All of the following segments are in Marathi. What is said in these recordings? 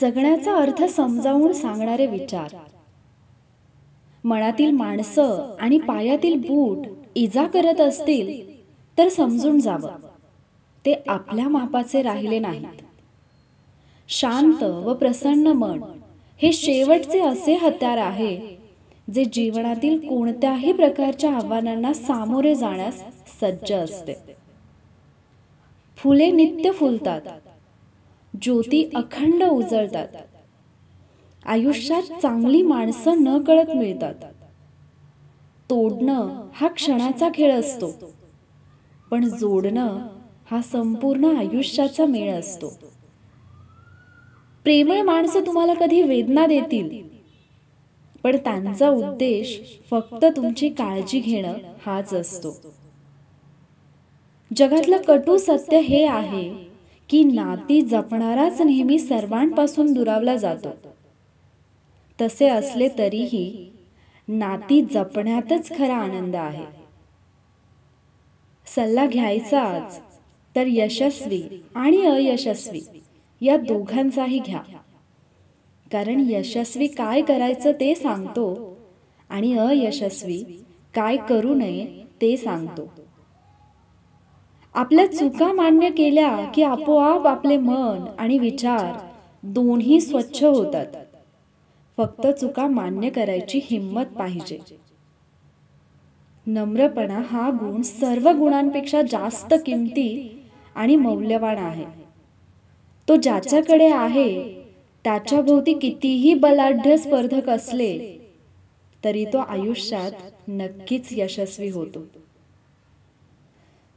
जगण्याचा अर्थ समजावून सांगणारे विचार. मनातील माणसं आणि पायातील बूट इजा करत असतील तर समजून जावं. ते आपल्या मापाचे राहिले नाहीत. शांत व प्रसन्न मन हे शेवटचे असे हत्यार आहे जे जीवनातील कोणत्याही प्रकारच्या आव्हानांना सामोरे जाण्यास सज्ज असते. फुले नित्य फुलतात. ज्योती अखंड उजळतात. आयुष्यात चांगली माणसं न कळत मिळतात. तोडणं हा क्षणाचा खेळ असतो. पण जोडणं हा संपूर्ण आयुष्याचा मेळ असतो. प्रेमळ माणसं तुम्हाला कधी वेदना देतील. पण त्यांचा उद्देश फक्त तुमची काळजी घेणं हाच असतो. जगातलं कटू सत्य हे आहे. की नाती जपणाराच नेहमी सर्वांपासून दुरावला जातो. तसे असले तरीही नाती जपण्यातच खरा आनंद आहे. सल्ला घ्यायचाच तर यशस्वी आणि अयशस्वी या दोघांचाही घ्या. कारण यशस्वी काय करायचं ते सांगतो आणि अयशस्वी काय करू नये ते सांगतो. आपल्या चुका मान्य केल्या की आपोआप आपले मन आणि विचार दोन्ही स्वच्छ होतात. फक्त चुका मान्य करायची हिंमत पाहिजे. नम्रपणा हा गुण सर्व गुणांपेक्षा जास्त किमती आणि मौल्यवान आहे. तो ज्याच्याकडे आहे त्याच्या भोवती कितीही बलाढ्य स्पर्धक असले तरी तो आयुष्यात नक्कीच यशस्वी होतो.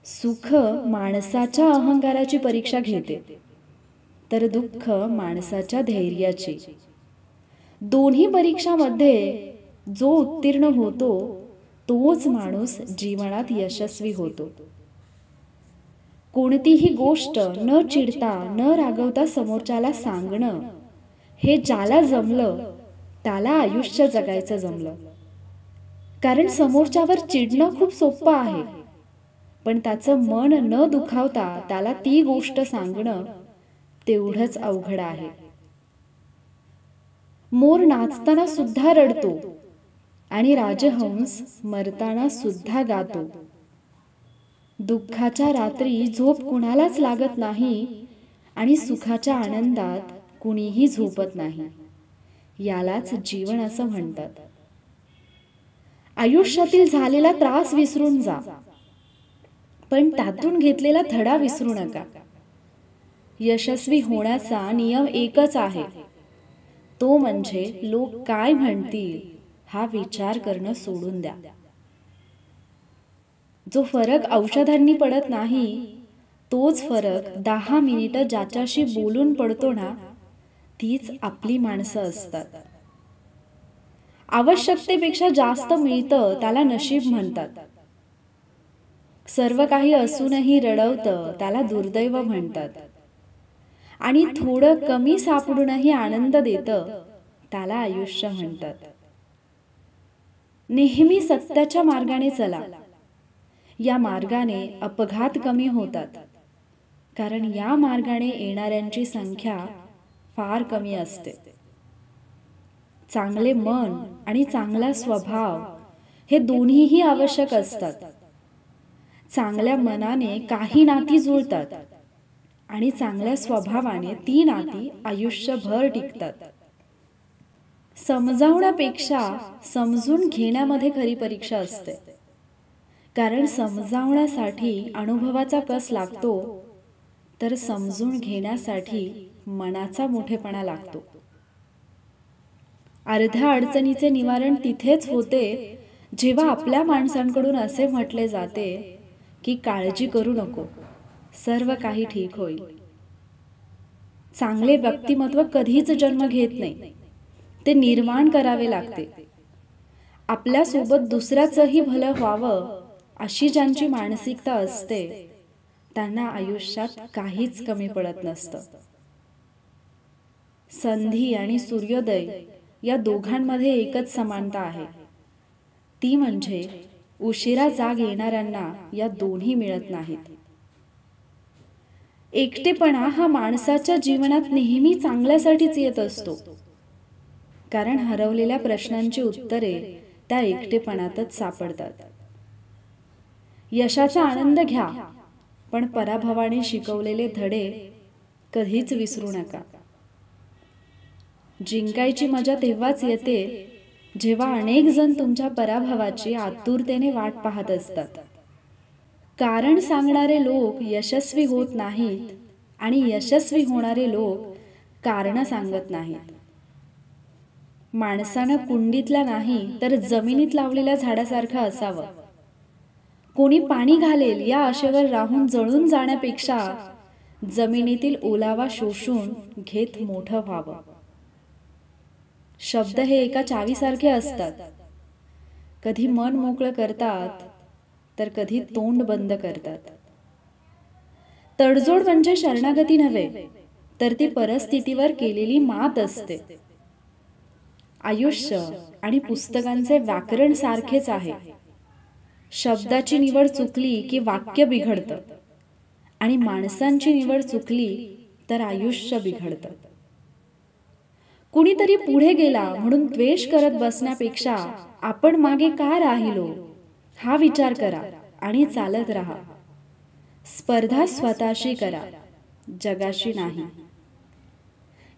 सुख माणसाच्या अहंकाराची परीक्षा घेते. तर दुःख माणसाच्या धैर्याची. दोन्ही परीक्षामध्ये जो उत्तीर्ण होतो तोच माणूस जीवनात यशस्वी होतो. कोणतीही गोष्ट न चिडता न रागवता समोरच्याला सांगणं हे ज्याला जमलं त्याला आयुष्य जगायचं जमलं. कारण समोरच्यावर चिडणं खूप सोपं आहे. पण त्याचं मन न दुखावता त्याला ती गोष्ट सांगणं तेवढंच अवघड आहे. मोर नाचताना सुद्धा रडतो आणि राजहंस मरताना सुद्धा गातो. दुःखाच्या रात्री झोप कुणालाच लागत नाही आणि सुखाच्या आनंदात कुणीही झोपत नाही. यालाच जीवन असं म्हणतात. आयुष्यातील झालेला त्रास विसरून जा. पण त्यातून घेतलेला धडा विसरू नका. यशस्वी होण्याचा नियम एकच आहे. तो म्हणजे लोक काय म्हणतील हा विचार करणं सोडून द्या. जो फरक औषधांनी पडत नाही तोच फरक दहा मिनिटं ज्याच्याशी बोलून पडतो ना तीच आपली माणसं असतात. आवश्यकतेपेक्षा जास्त मिळतं त्याला नशीब म्हणतात. सर्व काही असूनही रडवतं त्याला दुर्दैव म्हणतात. आणि थोडं कमी सापडूनही आनंद देतं त्याला आयुष्य म्हणतात. नेहमी सत्याच्या मार्गाने चला. या मार्गाने अपघात कमी होतात. कारण या मार्गाने येणाऱ्यांची संख्या फार कमी असते. चांगले मन आणि चांगला स्वभाव हे दोन्हीही आवश्यक असतात. चांगल्या मनाने काही नाती जुळतात आणि चांगल्या स्वभावाने ती नाती आयुष्यभर टिकतात. समजावण्यापेक्षा समजून घेण्यामध्ये खरी परीक्षा असते. कारण समजावण्यासाठी अनुभवाचा कस लागतो तर समजून घेण्यासाठी मनाचा मोठेपणा लागतो. अर्ध्या अडचणीचे निवारण तिथेच होते जेव्हा आपल्या माणसांकडून असे म्हटले जाते की काळजी करू नको. सर्व काही ठीक होईल. चांगले व्यक्तिमत्व कधीच जन्म घेत नाही. ते निर्माण करावे लागते. आपल्यासोबत दुसऱ्याचंही भलं व्हावं अशी ज्यांची मानसिकता असते त्यांना आयुष्यात काहीच कमी पडत नसतं. संधी आणि सूर्योदय या दोघांमध्ये एकच समानता आहे. ती म्हणजे उशिरा जाग येणाऱ्यांना या दोन्ही मिळत नाहीत. एकटेपणा हा माणसाच्या जीवनात नेहमी चांगल्यासाठीच येत असतो. कारण हरवलेल्या प्रश्नांची उत्तरे त्या एकटेपणातच सापडतात. यशाचा आनंद घ्या पण पराभवाने शिकवलेले धडे कधीच विसरू नका. जिंकायची मजा तेव्हाच येते जेव्हा अनेक जण तुमच्या पराभवाची आतुरतेने वाट पाहत असतात. कारण सांगणारे लोक यशस्वी होत नाहीत आणि यशस्वी होणारे लोक कारण सांगत नाहीत. माणसानं कुंडीतल्या नाही तर जमिनीत लावलेल्या झाडासारखं असावं. कोणी पाणी घालेल या आशेवर राहून जळून जाण्यापेक्षा जमिनीतील ओलावा शोषून घेत मोठं व्हावं. शब्द हे एका चावीसारखे असतात. कधी मन मोकळं करतात तर कधी तोंड बंद करतात. तडजोड म्हणजे शरणागती नव्हे तर ती परिस्थितीवर केलेली मात असते. आयुष्य आणि पुस्तकांचे व्याकरण सारखेच आहे. शब्दाची निवड चुकली की वाक्य बिघडतं आणि माणसांची निवड चुकली तर आयुष्य बिघडतं. कुणीतरी पुढे गेला म्हणून द्वेष करत बसण्यापेक्षा आपण मागे का राहिलो? हा विचार करा आणि चालत राहा. स्पर्धा स्वतःशी करा जगाशी नाही.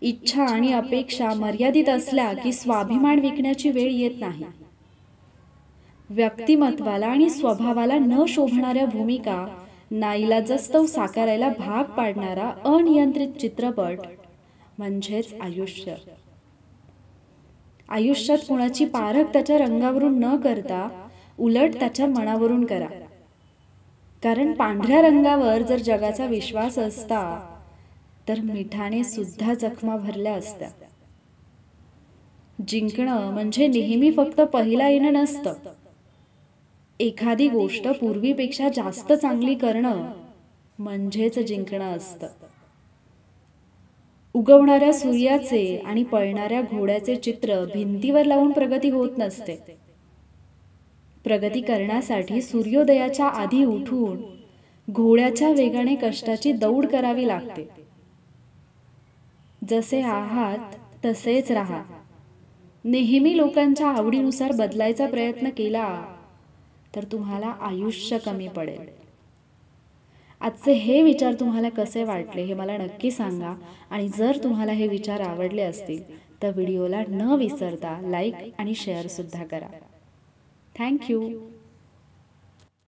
इच्छा आणि अपेक्षा मर्यादित असल्या की स्वाभिमान विकण्याची वेळ येत नाही. व्यक्तिमत्वाला आणि स्वभावाला न शोभणाऱ्या भूमिका नाईलाजस्तव साकारायला भाग पाडणारा अनियंत्रित चित्रपट म्हणजेच आयुष्य. आयुष्यात कुणाची पारख त्याच्या रंगावरून न करता उलट त्याच्या मनावरून करा. कारण पांढऱ्या रंगावर जर जगाचा विश्वास असता तर मिठाने सुद्धा जखमा भरल्या असत्या. जिंकणं म्हणजे नेहमी फक्त पहिला येणं नसतं. एखादी गोष्ट पूर्वीपेक्षा जास्त चांगली करणं म्हणजेच जिंकणं असतं. उगवणाऱ्या सूर्याचे आणि पळणाऱ्या घोड्याचे चित्र भिंतीवर लावून प्रगती होत नसते. प्रगती करण्यासाठी सूर्योदयाच्या आधी उठून घोड्याच्या वेगाने कष्टाची दौड करावी लागते. जसे आहात तसेच राहा. नेहमी लोकांच्या आवडीनुसार बदलायचा प्रयत्न केला तर तुम्हाला आयुष्य कमी पडेल. आजचे हे विचार तुम्हाला कसे वाटले हे मला नक्की सांगा. आणि जर तुम्हाला हे विचार आवडले असतील तर व्हिडिओला न विसरता लाईक आणि शेअरसुद्धा करा. थँक्यू